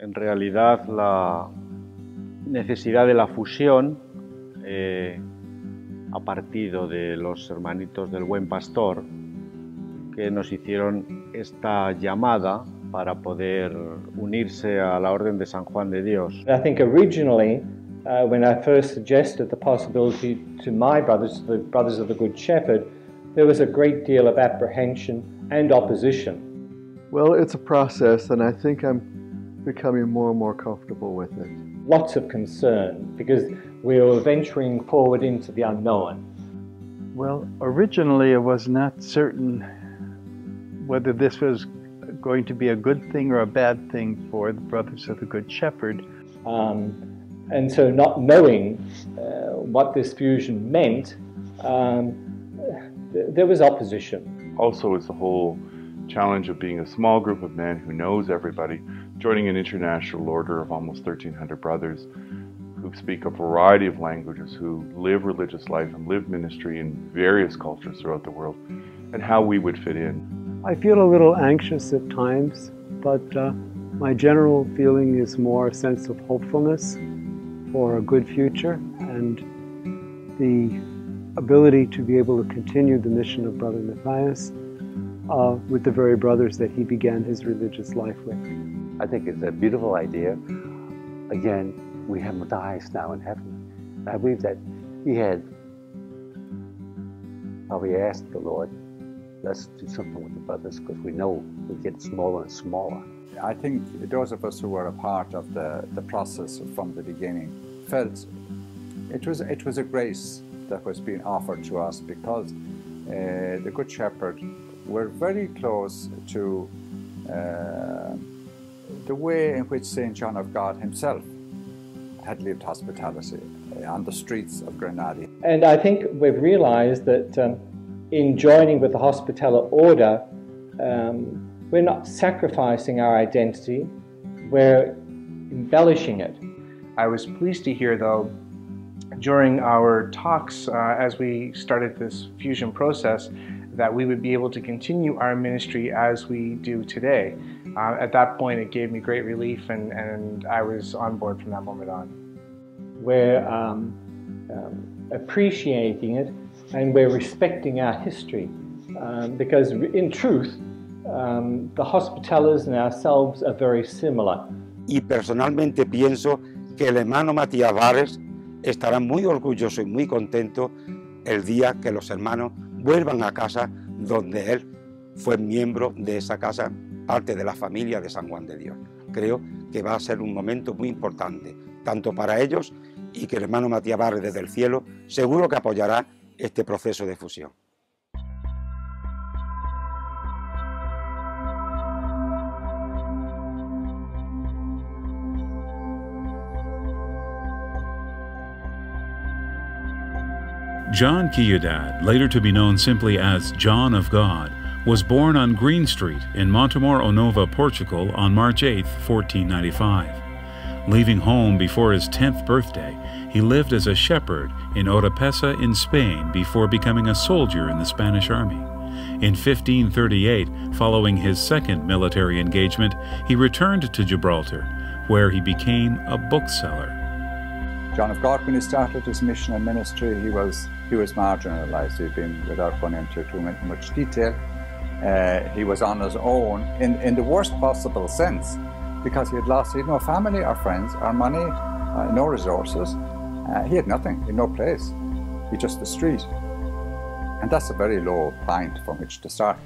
En realidad la necesidad de la fusión eh, ha partido de los hermanitos del buen pastor que nos hicieron esta llamada para poder unirse a la Orden de San Juan de Dios. I think originally, uh, when I first suggested the possibility to my brothers, the brothers of the Good Shepherd, there was a great deal of apprehension and opposition. Well, it's a process, and I think I'm becoming more and more comfortable with it. Lots of concern because we were venturing forward into the unknown. Well, originally it was not certain whether this was going to be a good thing or a bad thing for the Brothers of the Good Shepherd. Um, and so, not knowing uh, what this fusion meant, um, th- there was opposition. Also, it's the whole challenge of being a small group of men who knows everybody, joining an international order of almost 1,300 brothers who speak a variety of languages, who live religious life and live ministry in various cultures throughout the world, and how we would fit in. I feel a little anxious at times, but uh, my general feeling is more a sense of hopefulness for a good future and the ability to be able to continue the mission of Brother Matthias uh, with the very brothers that he began his religious life with. I think it's a beautiful idea. Again, we have Matthias now in heaven. I believe that he had probably asked the Lord, let's do something with the brothers because we know we get smaller and smaller. I think those of us who were a part of the, the process from the beginning felt it was, it was a grace that was being offered to us because uh, the Good Shepherd were very close to uh, the way in which St. John of God himself had lived hospitality on the streets of Granada. And I think we've realized that um, in joining with the Hospitaller Order, um, we're not sacrificing our identity, we're embellishing it. I was pleased to hear, though, during our talks uh, as we started this fusion process, that we would be able to continue our ministry as we do today. Uh, at that point, it gave me great relief, and, and I was on board from that moment on. We're um, um, appreciating it and we're respecting our history um, because, in truth, um, the Hospitallers and ourselves are very similar. Y personalmente pienso que el hermano Matías Vares estará muy orgulloso y muy contento el día que los hermanos vuelvan a casa donde él fue miembro de esa casa, parte de la familia de San Juan de Dios. Creo que va a ser un momento muy importante, tanto para ellos y que el hermano Matías Vares desde el cielo seguro que apoyará este proceso de fusión. John Ciudad, later to be known simply as John of God, was born on Green Street in Montemor-o-Novo, Portugal on March 8, 1495. Leaving home before his 10th birthday, he lived as a shepherd in Oropesa in Spain before becoming a soldier in the Spanish army. In 1538, following his second military engagement, he returned to Gibraltar, where he became a bookseller. John of God, when he started his mission and ministry, he was he was marginalized. He'd been, without going into too much detail, uh, he was on his own in, in the worst possible sense because he had lost, he had no family or friends or money, uh, no resources. Uh, he had nothing, he had no place. He just the street. And that's a very low point from which to start.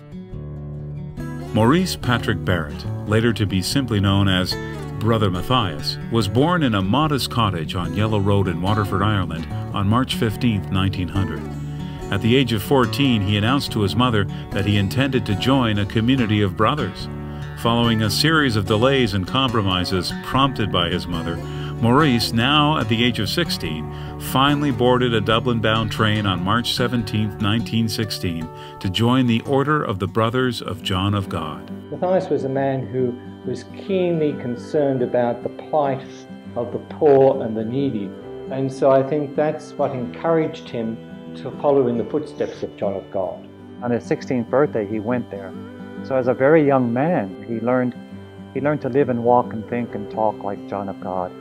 Maurice Patrick Barrett, later to be simply known as Brother Matthias, was born in a modest cottage on Yellow Road in Waterford, Ireland on March 15, 1900. At the age of 14, he announced to his mother that he intended to join a community of brothers. Following a series of delays and compromises prompted by his mother, Maurice, now at the age of 16, finally boarded a Dublin bound train on March 17, 1916, to join the Order of the Brothers of John of God. Matthias was a man who was keenly concerned about the plight of the poor and the needy. And so I think that's what encouraged him to follow in the footsteps of John of God. On his 16th birthday, he went there. So, as a very young man, he learned he learned to live and walk and think and talk like John of God.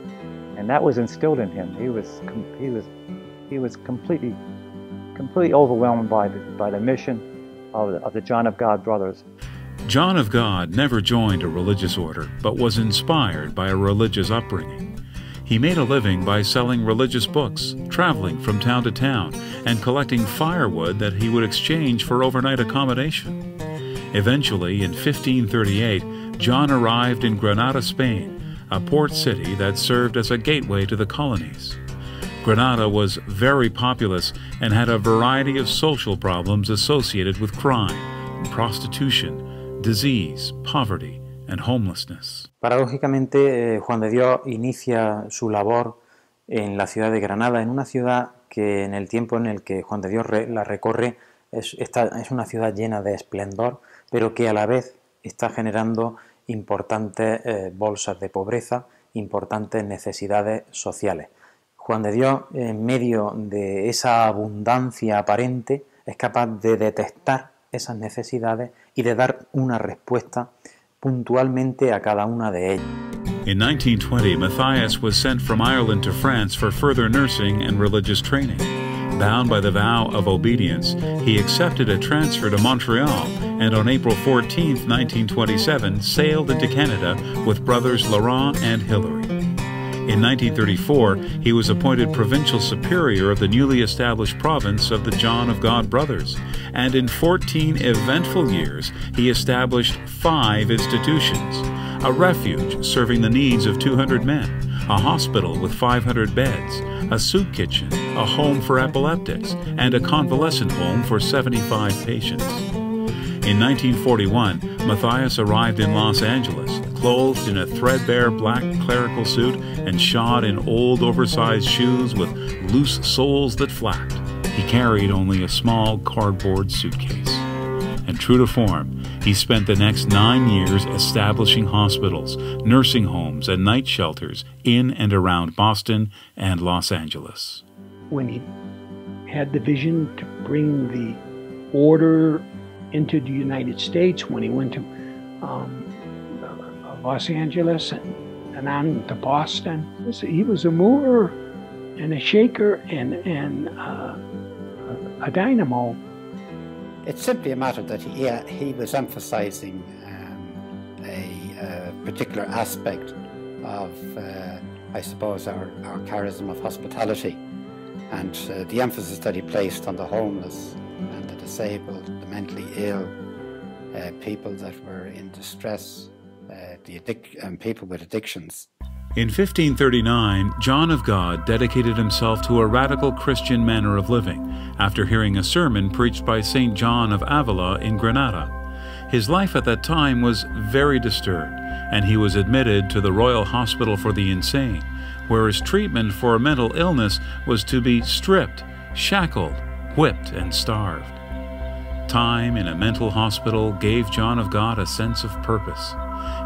And that was instilled in him. He was, he was, he was completely, completely overwhelmed by the, by the mission of the, of the John of God brothers. John of God never joined a religious order, but was inspired by a religious upbringing. He made a living by selling religious books, traveling from town to town, and collecting firewood that he would exchange for overnight accommodation. Eventually, in 1538, John arrived in Granada, Spain, a port city that served as a gateway to the colonies. Granada was very populous and had a variety of social problems associated with crime, and prostitution, disease, poverty, and homelessness. Paradójicamente, eh, Juan de Dios inicia su labor en la ciudad de Granada, en una ciudad que en el tiempo en el que Juan de Dios la recorre es una ciudad llena de esplendor, pero que a la vez está generando importantes eh, bolsas de pobreza, importantes necesidades sociales. Juan de Dios, en medio de esa abundancia aparente, es capaz de detectar esas necesidades y de dar una respuesta puntualmente a cada una de ellas. In 1920, Matthias was sent from Ireland to France for further nursing and religious training. Bound by the vow of obedience, he accepted a transfer to Montreal and on April 14, 1927, sailed into Canada with brothers Laurent and Hilary. In 1934, he was appointed provincial superior of the newly established province of the John of God Brothers, and in 14 eventful years, he established five institutions a refuge serving the needs of 200 men, a hospital with 500 beds, a soup kitchen, a home for epileptics, and a convalescent home for 75 patients. In 1941, Matthias arrived in Los Angeles, clothed in a threadbare black clerical suit and shod in old oversized shoes with loose soles that flapped. He carried only a small cardboard suitcase. And true to form, he spent the next nine years establishing hospitals, nursing homes, and night shelters in and around Boston and Los Angeles. When he had the vision to bring the order into the United States, when he went to um, Los Angeles and, and on to Boston, he was a mover and a shaker and, and uh, a dynamo. It's simply a matter that he, he was emphasizing um, a, particular aspect of, uh, I suppose, our, our charism of hospitality and uh, the emphasis that he placed on the homeless and the disabled, the mentally ill, uh, people that were in distress, uh, the addic- um, people with addictions. In 1539, John of God dedicated himself to a radical Christian manner of living after hearing a sermon preached by St. John of Avila in Granada. His life at that time was very disturbed, and he was admitted to the Royal Hospital for the Insane, where his treatment for a mental illness was to be stripped, shackled, whipped, and starved. Time in a mental hospital gave John of God a sense of purpose.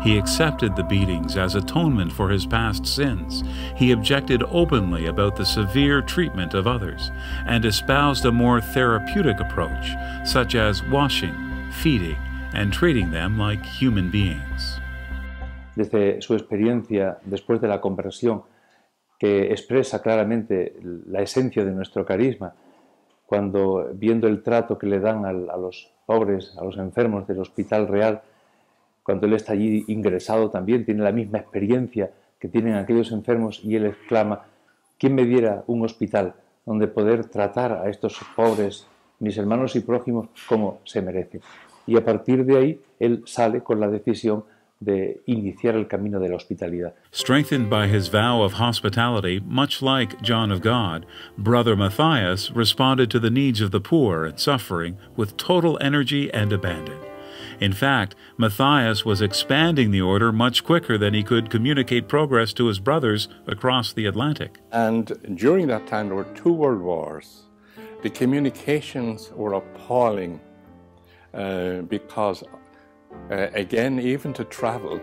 He accepted the beatings as atonement for his past sins. He objected openly about the severe treatment of others and espoused a more therapeutic approach, such as washing, feeding, and treating them like human beings. Desde su experiencia después de la conversión, que expresa claramente la esencia de nuestro carisma, cuando viendo el trato que le dan a, a los pobres, a los enfermos del Hospital Real, cuando él está allí ingresado también, tiene la misma experiencia que tienen aquellos enfermos y él exclama, ¿quién me diera un hospital donde poder tratar a estos pobres, mis hermanos y prójimos, como se merecen? Y a partir de ahí, él sale con la decisión de iniciar el camino de la hospitalidad. Strengthened by his vow of hospitality, much like John of God, Brother Matthias responded to the needs of the poor and suffering with total energy and abandon. In fact, Matthias was expanding the order much quicker than he could communicate progress to his brothers across the Atlantic. And during that time, there were two world wars. The communications were appalling uh, because, uh, again, even to travel,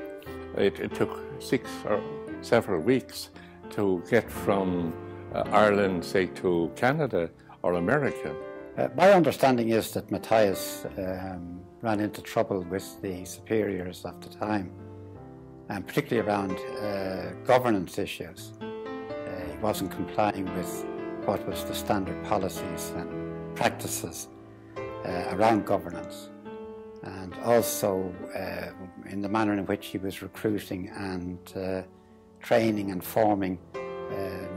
it, it, took six or several weeks to get from uh, Ireland, say, to Canada or America. Uh, my understanding is that Matthias um, ran into trouble with the superiors of the time and particularly around uh, governance issues. Uh, he wasn't complying with what was the standard policies and practices uh, around governance, and also uh, in the manner in which he was recruiting and uh, training and forming uh,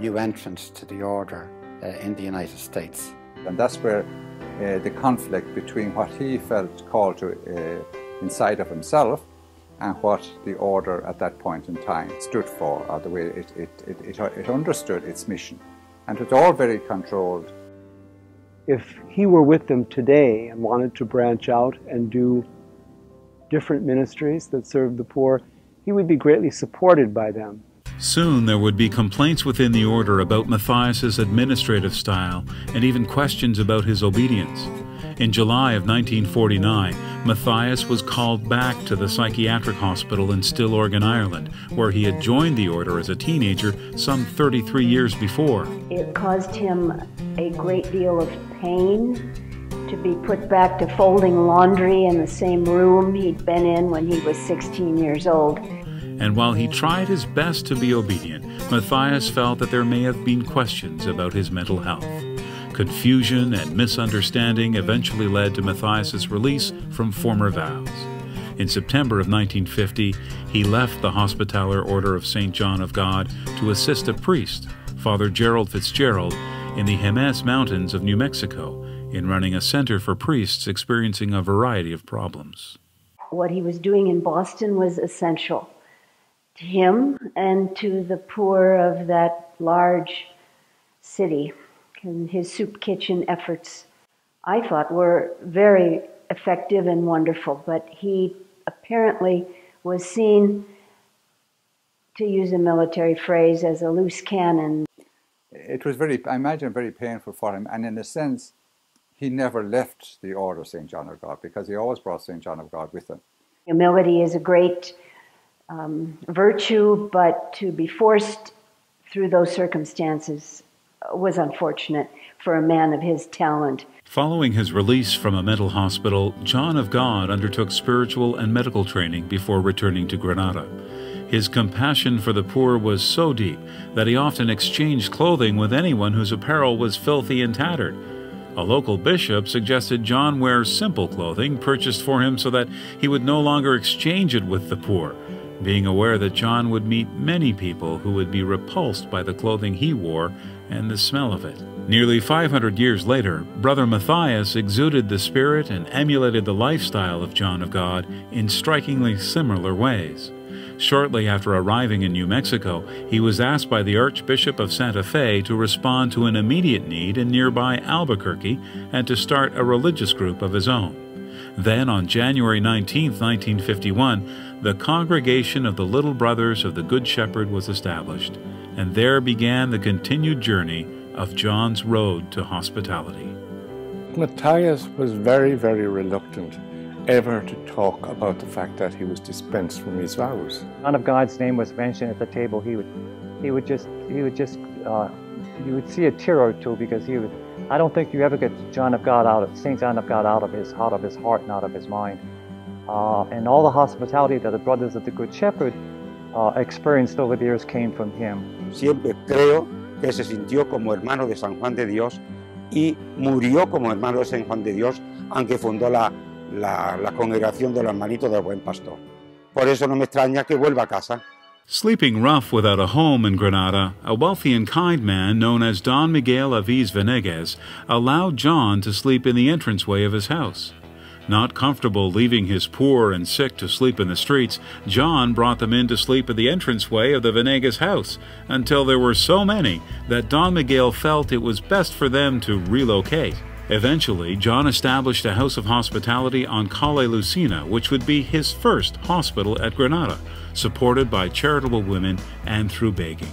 new entrants to the order in the United States. And that's where Uh, the conflict between what he felt called to uh, inside of himself and what the order at that point in time stood for, or the way it, it, it, it, understood its mission. And it was all very controlled. If he were with them today and wanted to branch out and do different ministries that serve the poor, he would be greatly supported by them. Soon there would be complaints within the order about Matthias's administrative style and even questions about his obedience. In July of 1949, Matthias was called back to the psychiatric hospital in Stillorgan, Ireland, where he had joined the order as a teenager some 33 years before. It caused him a great deal of pain to be put back to folding laundry in the same room he'd been in when he was 16 years old. And while he tried his best to be obedient, Matthias felt that there may have been questions about his mental health. Confusion and misunderstanding eventually led to Matthias's release from former vows. In September of 1950, he left the Hospitaller Order of St. John of God to assist a priest, Father Gerald Fitzgerald, in the Jemez Mountains of New Mexico in running a center for priests experiencing a variety of problems. What he was doing in Boston was essential him and to the poor of that large city and his soup kitchen efforts, I thought were very effective and wonderful. But he apparently was seen, to use a military phrase, as a loose cannon. It was very, I imagine, very painful for him. And in a sense, he never left the order of St. John of God because he always brought St. John of God with him. Humility is a great um, virtue, but to be forced through those circumstances was unfortunate for a man of his talent. Following his release from a mental hospital, John of God undertook spiritual and medical training before returning to Granada. His compassion for the poor was so deep that he often exchanged clothing with anyone whose apparel was filthy and tattered. A local bishop suggested John wear simple clothing purchased for him so that he would no longer exchange it with the poor, being aware that John would meet many people who would be repulsed by the clothing he wore and the smell of it. Nearly 500 years later, Brother Matthias exuded the spirit and emulated the lifestyle of John of God in strikingly similar ways. Shortly after arriving in New Mexico, he was asked by the Archbishop of Santa Fe to respond to an immediate need in nearby Albuquerque and to start a religious group of his own. Then, on January 19, 1951, the Congregation of the Little Brothers of the Good Shepherd was established and there began the continued journey of John's road to hospitality. Matthias was very, very reluctant ever to talk about the fact that he was dispensed from his vows. John of God's name was mentioned at the table. He would, he would just, he would just, uh, you would see a tear or two because he would. I don't think you ever get John of God out of Saint John of God out of his out of his heart and out of his mind. Uh, and all the hospitality that the brothers of the Good Shepherd uh, experienced over the years came from him. Siempre creo que se sintió como hermano de San Juan de Dios y murió como hermano de San Juan de Dios, aunque fundó la, la, la congregación de los hermanitos del Buen Pastor. Por eso no me extraña que vuelva a casa. Sleeping rough without a home in Granada, a wealthy and kind man known as Don Miguel Aviz Venegas allowed John to sleep in the entranceway of his house. Not comfortable leaving his poor and sick to sleep in the streets, John brought them in to sleep at the entranceway of the Venegas house until there were so many that Don Miguel felt it was best for them to relocate. Eventually, John established a house of hospitality on Calle Lucena, which would be his first hospital at Granada, supported by charitable women and through begging.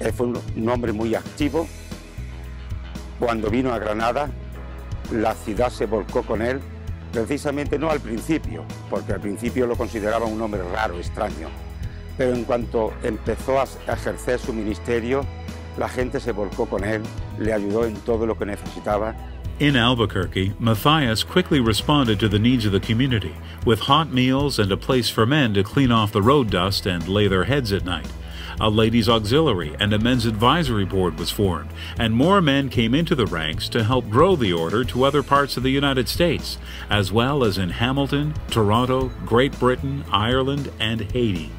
Él fue un hombre muy activo. Cuando vino a Granada, la ciudad se volcó con él Precisamente no al principio, porque al principio lo consideraba un hombre raro, extraño. Pero en cuanto empezó a ejercer su ministerio, la gente se volcó con él, le ayudó en todo lo que necesitaba In Albuquerque, Matthias quickly responded to the needs of the community with hot meals and a place for men to clean off the road dust and lay their heads at night. A ladies' auxiliary and a men's advisory board was formed, and more men came into the ranks to help grow the order to other parts of the United States, as well as in Hamilton, Toronto, Great Britain, Ireland, and Haiti.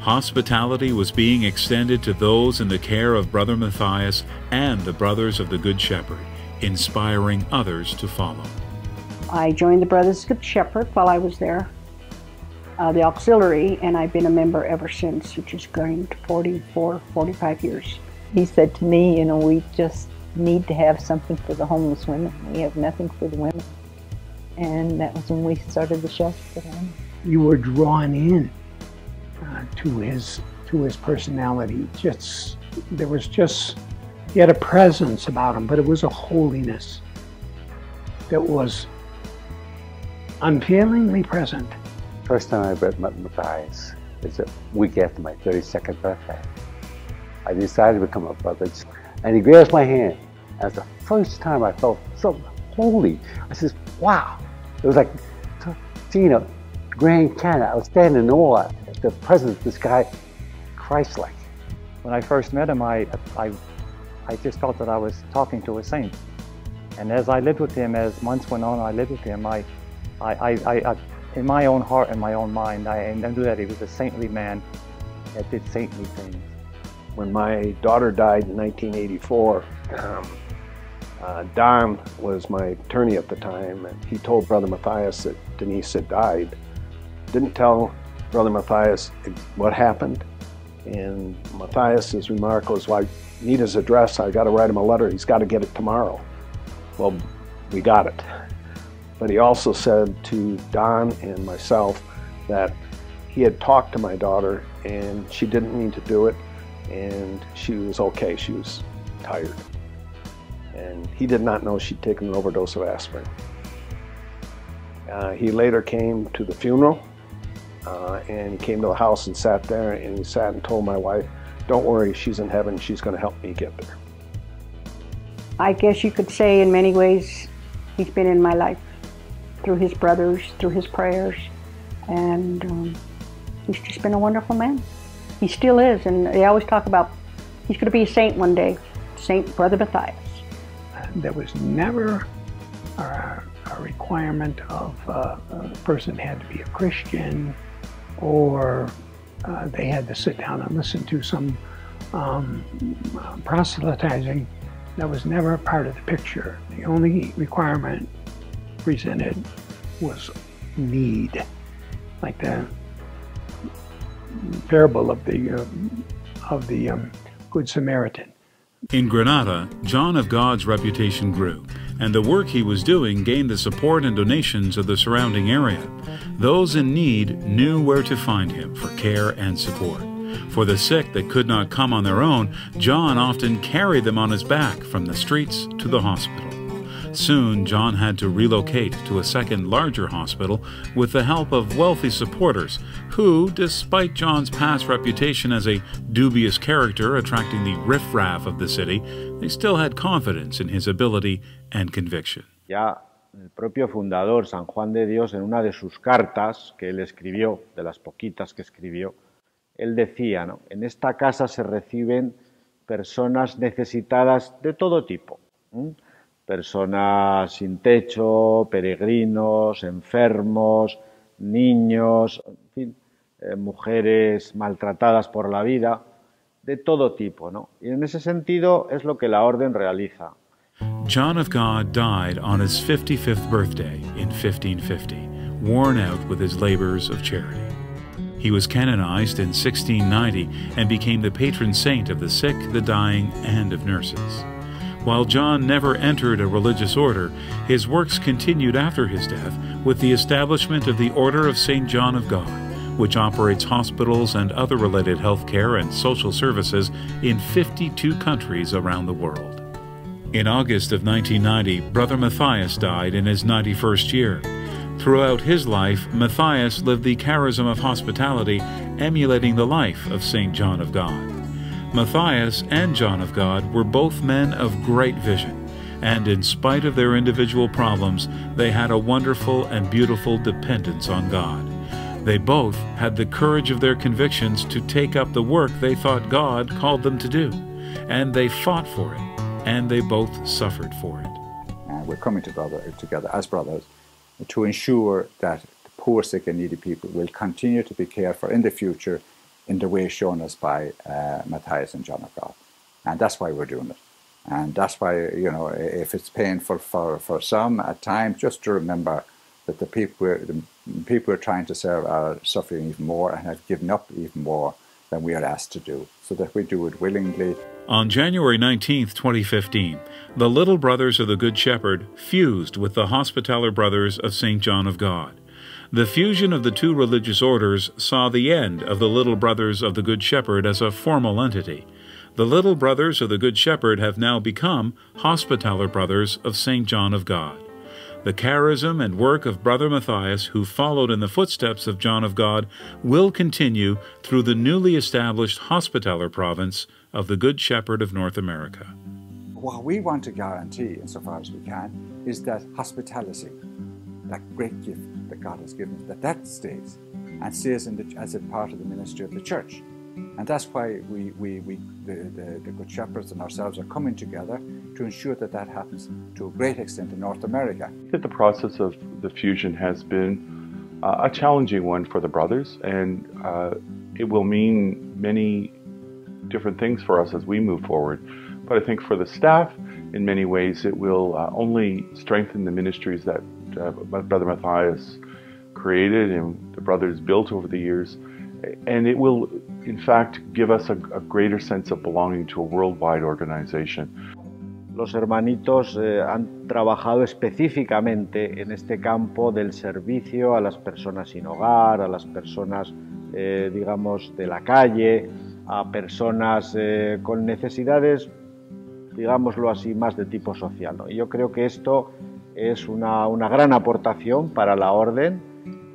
Hospitality was being extended to those in the care of Brother Matthias and the Brothers of the Good Shepherd, inspiring others to follow. I joined the Brothers of Good Shepherd while I was there, uh, the auxiliary, and I've been a member ever since, which is going to 44, 45 years. He said to me, you know, we just need to have something for the homeless women. We have nothing for the women. And that was when we started the shelter for them. You were drawn in uh, to his to his personality. Just there was just he had a presence about him, but it was a holiness that was unfailingly present. First time I met Matthias is a week after my 32nd birthday. I decided to become a brother, and he grabs my hand. That's the first time I felt so holy. I says, wow. It was like seeing a Grand Canyon. I was standing in awe at the presence of this guy, Christ-like. When I first met him, I, I, I just felt that I was talking to a saint. And as I lived with him, as months went on, I lived with him, I, I, I, I in my own heart and my own mind, I, knew that he was a saintly man that did saintly things. When my daughter died in 1984, um, uh, Don was my attorney at the time, and he told Brother Matthias that Denise had died. Didn't tell Brother Matthias what happened, and Matthias's remark was, I need his address, I got to write him a letter, he's got to get it tomorrow. Well, we got it. But he also said to Don and myself that he had talked to my daughter and she didn't mean to do it and she was okay, she was tired. And he did not know she'd taken an overdose of aspirin. Uh, he later came to the funeral uh, and he came to the house and sat there and he sat and told my wife, don't worry, she's in heaven, she's going to help me get there. I guess you could say in many ways he's been in my life through his brothers, through his prayers, and um, he's just been a wonderful man. He still is, and they always talk about he's going to be a saint one day, Saint Brother Matthias. There was never a, a requirement of uh, a person had to be a Christian or uh, they had to sit down and listen to some um, proselytizing. That was never a part of the picture. The only requirement presented was need, like the parable of the uh, of the um, Good Samaritan. In Granada, John of God's reputation grew, and the work he was doing gained the support and donations of the surrounding area. Those in need knew where to find him for care and support. For the sick that could not come on their own, John often carried them on his back from the streets to the hospital. Soon, John had to relocate to a second larger hospital with the help of wealthy supporters who, despite John's past reputation as a dubious character attracting the riffraff of the city, they still had confidence in his ability and conviction. Ya el propio fundador, San Juan de Dios, en una de sus cartas que él escribió, de las poquitas que escribió, él decía, ¿no? en esta casa se reciben personas necesitadas de todo tipo. ¿eh? Personas sin techo, peregrinos, enfermos, niños, en fin, eh, mujeres maltratadas por la vida, de todo tipo, ¿no? Y en ese sentido es lo que la orden realiza. John of God died on his 55th birthday in 1550, worn out with his labors of charity. He was canonized in 1690 and became the patron saint of the sick, the dying, and of nurses. While John never entered a religious order, his works continued after his death with the establishment of the Order of St. John of God, which operates hospitals and other related healthcare and social services in 52 countries around the world. In August of 1990, Brother Matthias died in his 91st year. Throughout his life, Matthias lived the charism of hospitality, emulating the life of St. John of God. Matthias and John of God were both men of great vision. and in spite of their individual problems, they had a wonderful and beautiful dependence on God. They both had the courage of their convictions to take up the work they thought God called them to do, and they fought for it, and they both suffered for it. And we're coming together, together as brothers to ensure that the poor, sick, and needy people will continue to be cared for in the future in the way shown us by uh, Matthias and John of God. And that's why we're doing it. And that's why, you know, if it's painful for, for some at times, just to remember that the people, we're, the people we're trying to serve are suffering even more and have given up even more than we are asked to do, so that we do it willingly. On January 19, 2015, the Little Brothers of the Good Shepherd fused with the Hospitaller Brothers of St. John of God. The fusion of the two religious orders saw the end of the Little Brothers of the Good Shepherd as a formal entity. The Little Brothers of the Good Shepherd have now become Hospitaller Brothers of St. John of God. The charism and work of Brother Matthias, who followed in the footsteps of John of God, will continue through the newly established Hospitaller province of the Good Shepherd of North America. What we want to guarantee, insofar as we can, is that hospitality, that great gift that God has given us, that that stays and stays the, as a part of the ministry of the church. And that's why we, we, we the, the, the, Good Shepherds and ourselves are coming together to ensure that that happens to a great extent in North America. That the process of the fusion has been uh, a challenging one for the brothers, and uh, it will mean many different things for us as we move forward. But I think for the staff, in many ways, it will uh, only strengthen the ministries that uh, Brother Matthias created and the brothers built over the years. And it will, in fact, give us a, a greater sense of belonging to a worldwide organization. Los hermanitos eh, han trabajado específicamente en este campo del servicio a las personas sin hogar, a las personas, eh, digamos, de la calle, a personas eh, con necesidades, digámoslo así, más de tipo social. ¿no? Y yo creo que esto es una, una gran aportación para la orden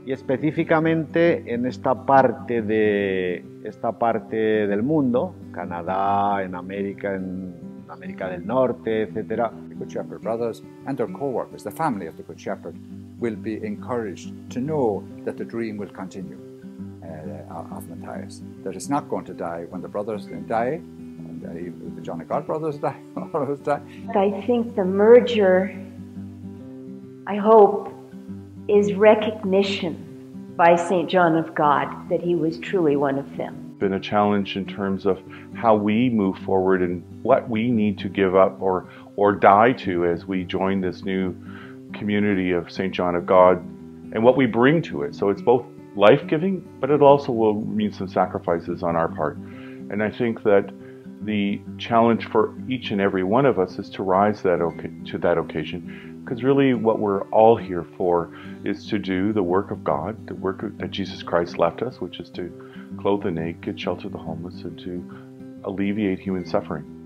y específicamente en esta parte de esta parte del mundo, Canadá, en América, en América del Norte, etcétera. The Good Shepherd brothers and their co-workers, the family of the Good Shepherd, will be encouraged to know that the dream will continue uh, of Matthias. That it's not going to die when the brothers die, and the John of God brothers die, others die. I think the merger, I hope, is recognition by St. John of God that he was truly one of them. Been a challenge in terms of how we move forward and what we need to give up or or die to as we join this new community of St. John of God and what we bring to it. So it's both life-giving, but it also will mean some sacrifices on our part. And I think that the challenge for each and every one of us is to rise that to that occasion because really, what we're all here for is to do the work of God, the work that Jesus Christ left us, which is to clothe the naked, shelter the homeless, and to alleviate human suffering.